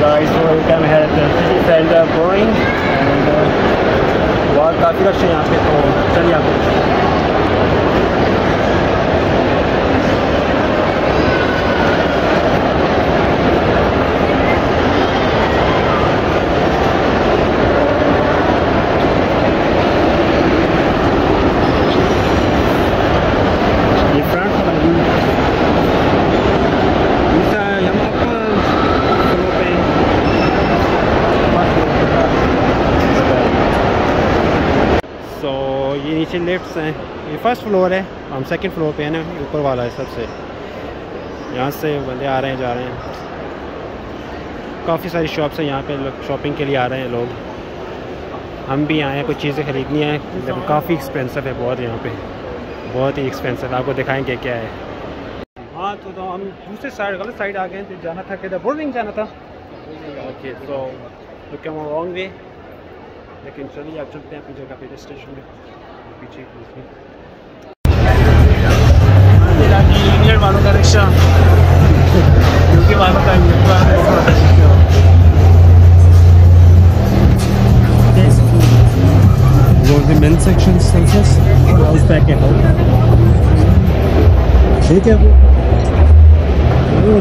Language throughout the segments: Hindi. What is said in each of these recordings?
head to city center boring and uh, बहुत काफ़ी रश है यहाँ पे तो चलिए आपको ये फ्रंट वाला view bisa yang apa kalau पे सो ये नीचे लिफ्ट्स हैं। ये फ़र्स्ट फ्लोर है हम सेकंड फ्लोर पे है ना ऊपर वाला है सबसे। यहाँ से बंदे आ रहे हैं जा रहे हैं। काफ़ी सारी शॉप्स हैं यहाँ पे लोग शॉपिंग के लिए आ रहे हैं लोग। हम भी आए हैं कुछ चीज़ें ख़रीदनी है। लेकिन काफ़ी एक्सपेंसिव है बहुत यहाँ पे। बहुत ही एक्सपेंसिव आपको दिखाएँगे क्या है। हाँ तो, तो हम दूसरे साइड गलत साइड आ गए थे जाना था किधर? बोर्डिंग जाना था। ओके तो लुक एम वे लेकिन चलिए आप चलते हैं अपनी जगह पे स्टेशन में पीछे इंग्लैंड वालों का रिक्शा। यूके वालों का the men's section status. उस पैक है ठीक है वो।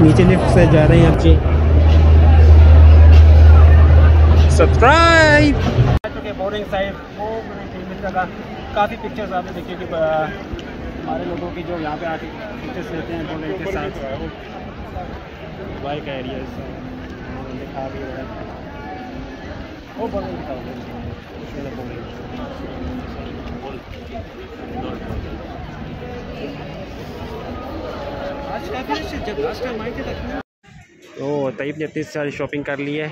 नीचे लिफ्ट से जा रहे हैं आप जी। सब्सक्राइब बोरिंग साइड वो काफ़ी पिक्चर्स आपने देखी कि हमारे लोगों की जो यहाँ पे आके पिक्चर्स लेते हैं साथ। बाइक एरियाज़ दिखा भी है। वो बोले। दिखाओ आए थे तो तईब ने इतनी सारी शॉपिंग कर ली है।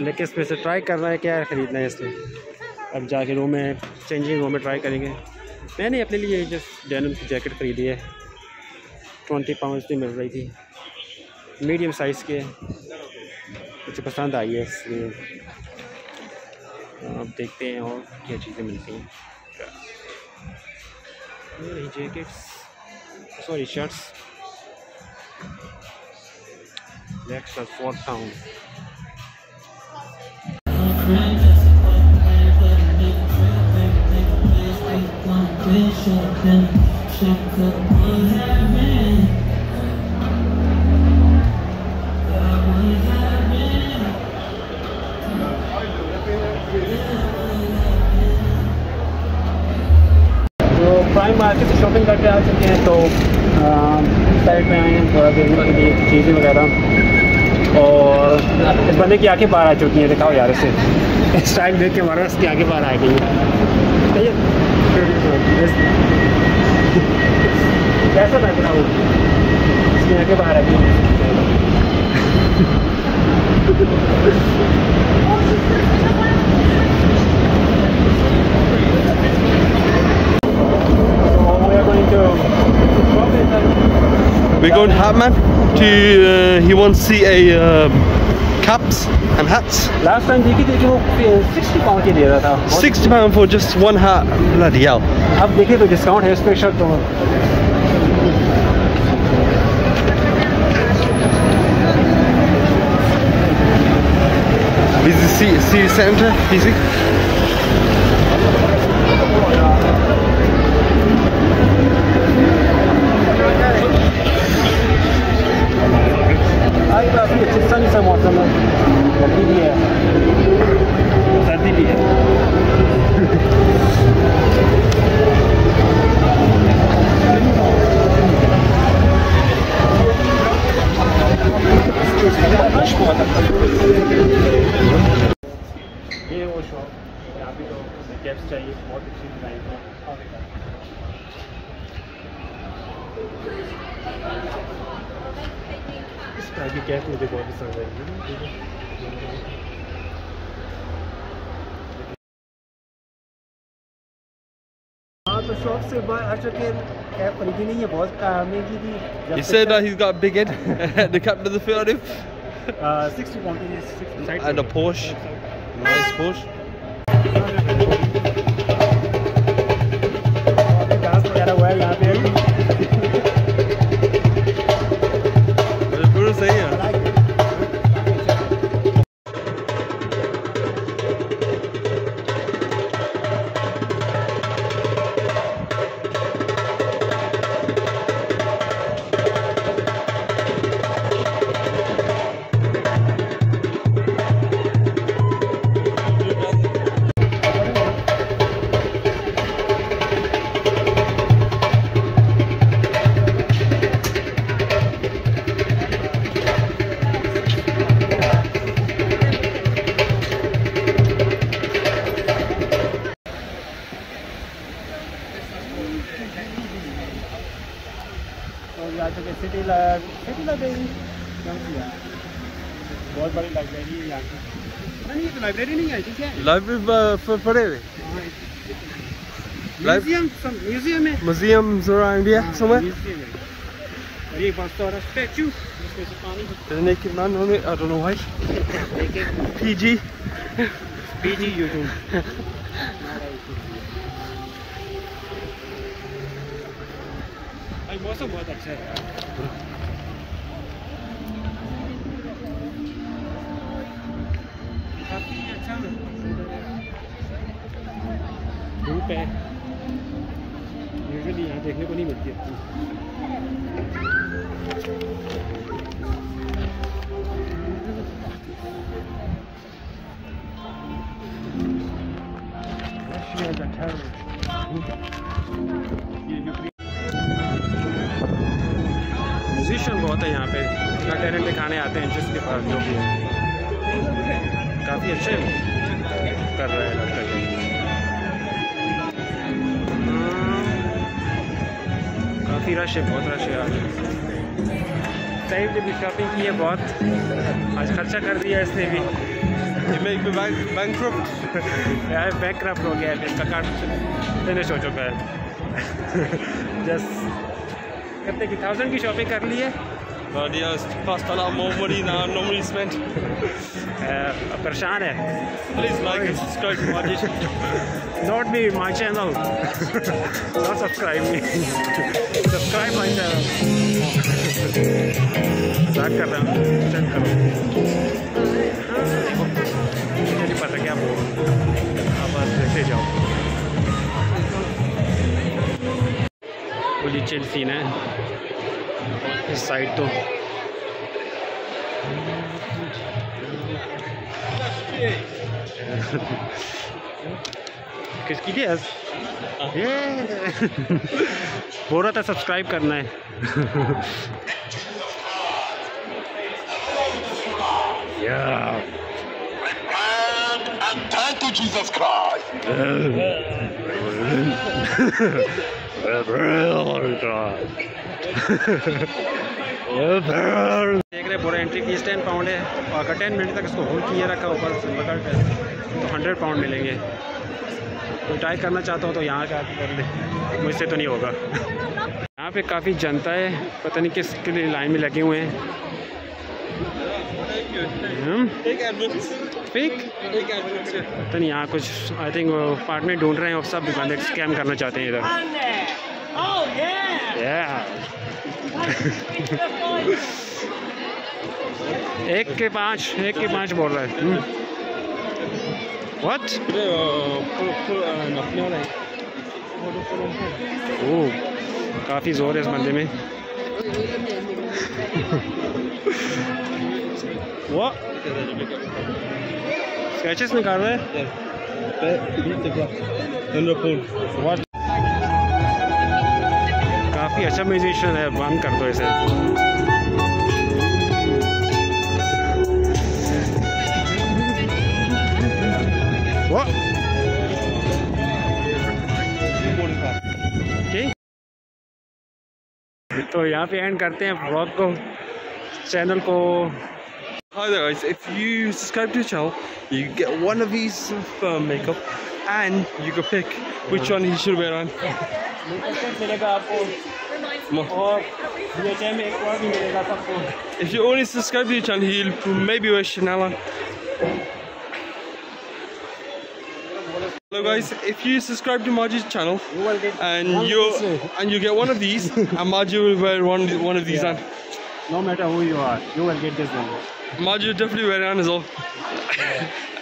लेकिन इसमें से ट्राई करना है क्या ख़रीदना है इसमें। अब जाके रूम में चेंजिंग रूम में ट्राई करेंगे। मैंने अपने लिए जस्ट डेनिम की जैकेट ख़रीदी है ट्वेंटी पाउंड की मिल रही थी। मीडियम साइज़ की। मुझे पसंद आई है, इसलिए। अब देखते हैं और क्या चीज़ें मिलती हैं। ये जैकेट्स सॉरी शर्ट्स तो प्राइम मार्केट से शॉपिंग करके आ चुके हैं तो साइड में आए हैं, थोड़ा देखने के लिए चीज़ें वगैरह और इस बंदे की आँखें बाहर आ चुकी हैं, दिखाओ यार इसे स्टाइल देख के मारा इसकी आँखें बाहर आ गई है? कैसा लग रहा हूँ इसकी आंखें बाहर आ गई हैं। So we are going to We're going to Hatman to. Uh, he wants to see a um, caps and hats. Last time देखी थी कि वो सिक्सटी पाउंड की दे रहा था बहुत- Sixty pound for just one hat. Bloody hell! अब देखिए तो डिस्काउंट है स्पेशल तो Is the city, city centre? Easy. इस टाइप की कैप मुझे बहुत पसंद है हाँ तो शॉप से बाहर आ चुके कैप खरीदी नहीं है बहुत महंगी थी He said that he's got a big head. the captain of the field on him. Sixty pound And a Porsche. Nice Porsche. Dance वगैरह हुआ है यहाँ पे City city library कौन सी है बहुत बड़ी लाइब्रेरी है यहाँ की। नहीं ये तो लाइब्रेरी नहीं है ठीक है। Library पढ़े हुए। म्यूज़ियम म्यूज़ियम है। Around here somewhere. म्यूज़ियम है। और ये बस और स्टैचू जिसमें से पानी. I don't know why. PG. PG YouTube मौसम बहुत अच्छा है अच्छा धूप है। यूजुअली यहाँ देखने को नहीं मिलती is a terrorist. म्यूजिशियन बहुत है यहाँ पे। इतना टैलेंट दिखाने आते हैं जिसके पास जो भी है। काफ़ी अच्छे कर रहे हैं लगता है काफ़ी रश है बहुत रश है आज सही ने भी शॉपिंग की है बहुत। आज खर्चा कर दिया इसने भी। यार बैंक हो गया है इसका कार्ड फिनिश हो चुका है जस्ट करते कि थाउज़ेंड की शॉपिंग कर ली है। परेशान है। Please like subscribe not be my channel subscribe me subscribe my channel start कर रहा हूँ। चेक करो। मुझे नहीं पता क्या बोल। चिल सीन है। इस साइड तो। किसकी थी यस बोल रहा था सब्सक्राइब करना है। yeah. And thank you, Jesus Christ. देख रहे पूरा एंट्री फ़ीस टेन पाउंड है। और अगर टेन मिनट तक इसको होल्ड किए रखा, ऊपर सिल्वर तो हंड्रेड पाउंड मिलेंगे। कोई ट्राई करना चाहता हो तो यहाँ का कर ले। मुझसे तो नहीं होगा। यहाँ पे काफ़ी जनता है, पता नहीं किसके लिए लाइन में लगे हुए हैं। पता नहीं यहाँ कुछ आई थिंक पार्टनर ढूंढ रहे हैं और सब बंदे स्कैम करना चाहते हैं इधर। एक के पाँच एक के पाँच बोल रहा है। व्हाट ओह काफ़ी ज़ोर है इस बंदे में। वो स्केचेस निकाल रहे हैं? What? काफ़ी अच्छा म्यूजिशियन है बंद कर दो इसे। What? तो यहाँ पे एंड करते हैं ब्लॉग को चैनल को Hi there guys, if you subscribe to the channel, you get one of these uh, makeup and you can pick which one you should wear on. मिलेगा आपको Mo- और में एक और भी मिलेगा सबको If you only subscribe to the channel, you'll maybe wear Chanel on. Hello guys, if you subscribe to Margie's channel You will get and you and you get one of these, and Margie will wear one one of these Yeah. on. no matter who you are, you will get this one. Margie will definitely wear it on as well.